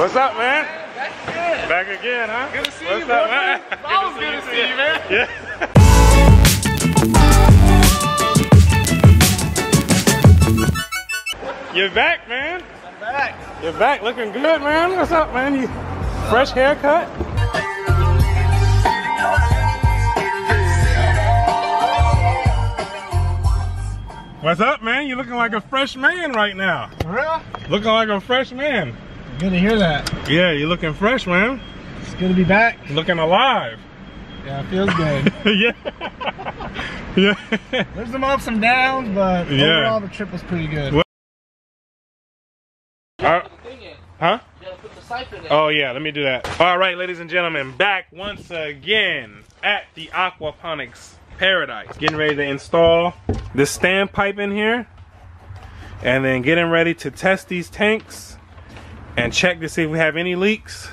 What's up, man? Back again. Back again, huh? Good to see What's you, up, man? Always good to see you, man. Yeah. You're back, man. I'm back. You're back looking good, man. What's up, man? You fresh haircut? What's up, man? You're looking like a fresh man right now. For real? Looking like a fresh man. Good to hear that. Yeah, you're looking fresh, man. It's good to be back. Looking alive. Yeah, it feels good. yeah. yeah. There's some ups and downs, but Yeah. overall the trip was pretty good. What- Uh, huh? You gotta put the siphon in. Oh yeah, let me do that. All right, ladies and gentlemen, back once again at the Aquaponics Paradise. Getting ready to install this standpipe in here. And then getting ready to test these tanks and check to see if we have any leaks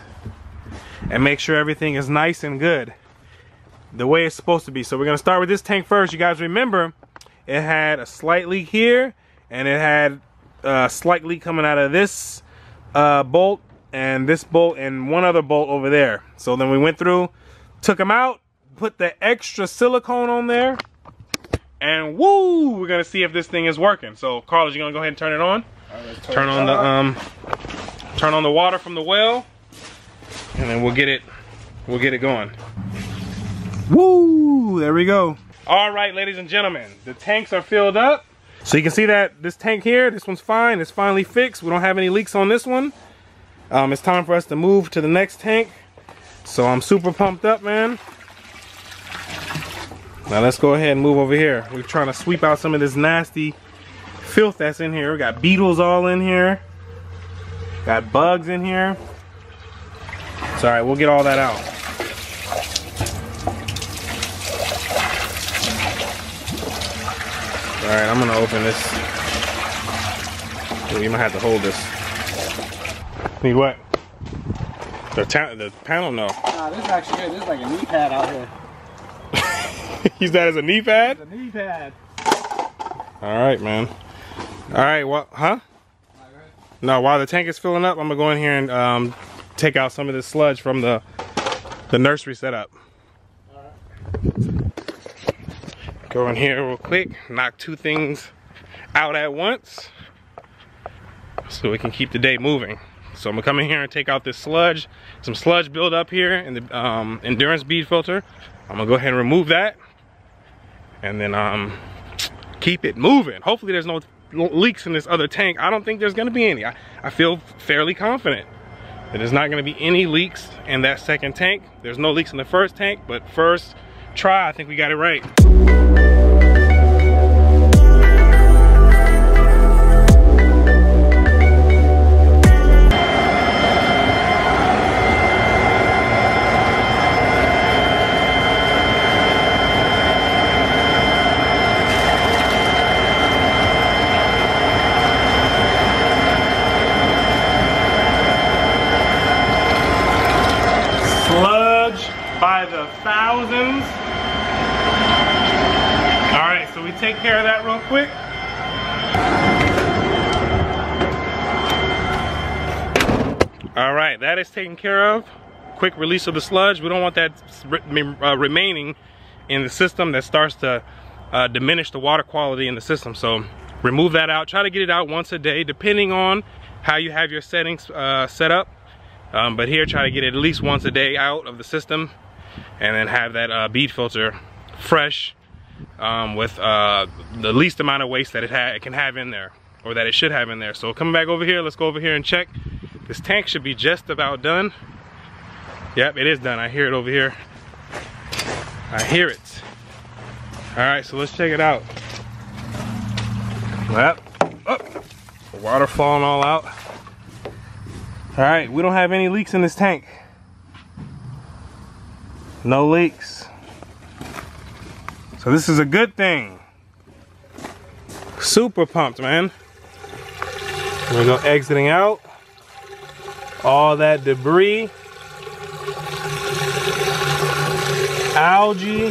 and make sure everything is nice and good the way it's supposed to be. So we're gonna start with this tank first. You guys remember it had a slight leak here and it had a slight leak coming out of this uh, bolt and this bolt and one other bolt over there. So then we went through, took them out, put the extra silicone on there, and woo, we're gonna see if this thing is working. So Carlos, you gonna go ahead and turn it on? Turn on the um, turn on the water from the well, and then we'll get it, we'll get it going. Woo, there we go. All right, ladies and gentlemen, the tanks are filled up. So you can see that this tank here, this one's fine. It's finally fixed. We don't have any leaks on this one. Um, it's time for us to move to the next tank. So I'm super pumped up, man. Now let's go ahead and move over here. We're trying to sweep out some of this nasty filth that's in here. We got beetles all in here. Got bugs in here. It's all right, we'll get all that out. All right, I'm gonna open this. Ooh, you might have to hold this. Need what? The, the panel? No. Nah, this is actually good. This is like a knee pad out here. Use that as a knee pad? It's a knee pad. All right, man. All right, well, huh? No, while the tank is filling up, I'm gonna go in here and um, take out some of this sludge from the the nursery setup. Go in here real quick, knock two things out at once, so we can keep the day moving. So I'm gonna come in here and take out this sludge, some sludge build up here in the um, endurance bead filter. I'm gonna go ahead and remove that, and then um, keep it moving. Hopefully there's no leaks in this other tank. I don't think there's gonna be any. I, I feel fairly confident that there's not gonna be any leaks in that second tank. There's no leaks in the first tank, but first try, I think we got it right. Take care of that real quick. All right, that is taken care of. Quick release of the sludge. We don't want that uh, remaining in the system that starts to uh, diminish the water quality in the system. So remove that out. Try to get it out once a day, depending on how you have your settings uh, set up. Um, but here, try to get it at least once a day out of the system and then have that uh, bead filter fresh um, with uh, the least amount of waste that it, it can have in there or that it should have in there. So coming back over here, let's go over here and check. This tank should be just about done. Yep, it is done. I hear it over here. I hear it. All right, so let's check it out. Yep. Oh, water falling all out. All right, we don't have any leaks in this tank. No leaks. So this is a good thing. Super pumped, man. We're gonna go exiting out. All that debris. Algae.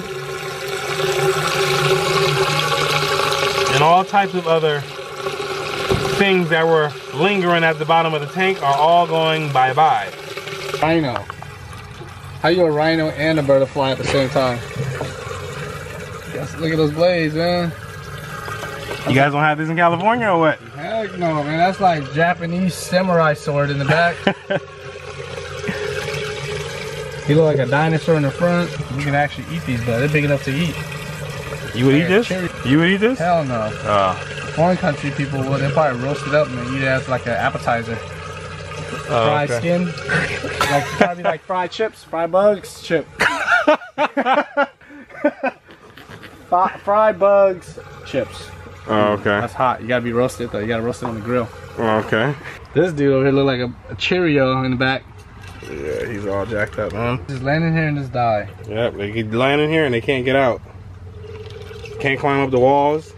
And all types of other things that were lingering at the bottom of the tank are all going bye-bye. Rhino. How you a rhino and a butterfly at the same time? Look at those blades, man. You guys don't have this in California or what? Heck no, man. That's like Japanese samurai sword in the back. you look like a dinosaur in the front. You can actually eat these, but they're big enough to eat. You would eat this? Cherry- You would eat this? Hell no. Oh, Foreign country people would. They probably roast it up and eat it as like an appetizer. oh, fried okay. skin. Like probably like fried chips, fried bugs, chip. Fi- fried bugs, chips. Oh, okay. That's hot. You gotta be roasted though. You gotta roast it on the grill. Oh, okay. This dude over here look like a, a Cheerio in the back. Yeah, he's all jacked up, man. Just landing here and just die. Yep, they keep landing here and they can't get out. Can't climb up the walls.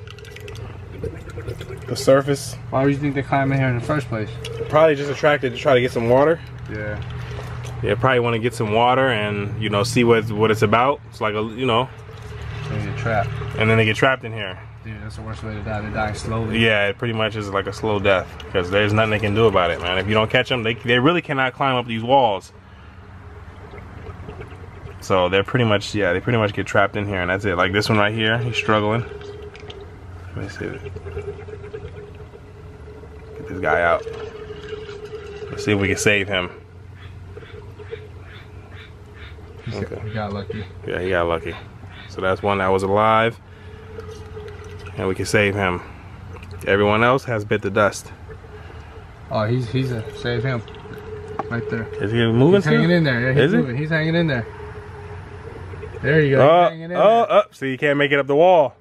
The surface. Why would you think they climb in here in the first place? Probably just attracted to try to get some water. Yeah. Yeah, probably want to get some water and you know see what what it's about. It's like a you know, Maybe a trap. and then they get trapped in here. Dude, that's the worst way to die. They're dying slowly. Yeah, it pretty much is like a slow death because there's nothing they can do about it, man. If you don't catch them, they they really cannot climb up these walls. So they're pretty much yeah, they pretty much get trapped in here, and that's it. Like this one right here, he's struggling. Let me see. Get this guy out. Let's see if we can save him. Okay. We got lucky. Yeah, he got lucky. So that's one that was alive. And we can save him. Everyone else has bit the dust. Oh, he's he's a save him. Right there. Is he moving He's hanging still? in there. Yeah, he's Is he? He's hanging in there. There you go. He's Oh, hanging in oh, there. oh, so you can't make it up the wall.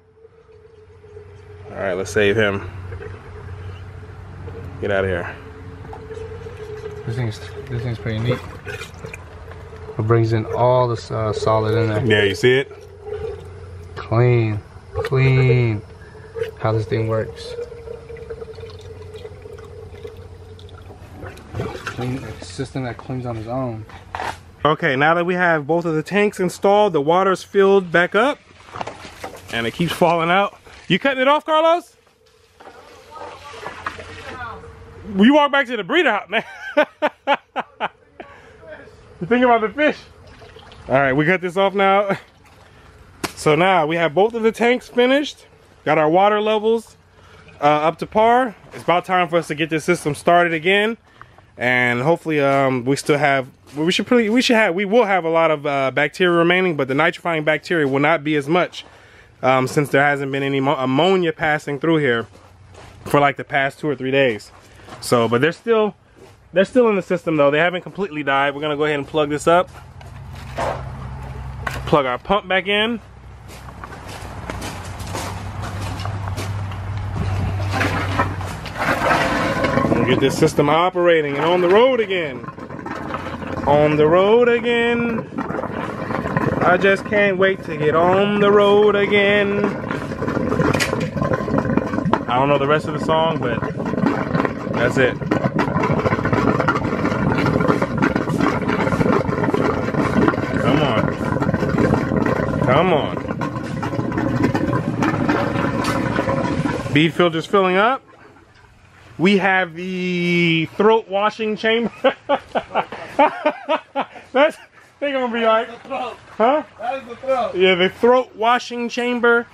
All right, let's save him. Get out of here. This thing's this thing's pretty neat. It brings in all the uh, solid in there. Yeah, you see it? Clean, clean. How this thing works. Clean system that cleans on its own. Okay, now that we have both of the tanks installed, the water's filled back up, and it keeps falling out. You cutting it off, Carlos? You walk back to the breeder house, man. you thinking about the fish? All right, we cut this off now. So now we have both of the tanks finished. Got our water levels uh, up to par. It's about time for us to get this system started again. And hopefully um, we still have we should pretty we should have we will have a lot of uh, bacteria remaining but the nitrifying bacteria will not be as much um, since there hasn't been any ammonia passing through here for like the past two or three days. So but they're still they're still in the system though. They haven't completely died. We're gonna go ahead and plug this up. Plug our pump back in get this system operating and on the road again. On the road again. I just can't wait to get on the road again. I don't know the rest of the song, but that's it. Come on. Come on. Bead filter's filling up. We have the throat washing chamber. That's I think I'm gonna be like, huh? That is the throat. Yeah, the throat washing chamber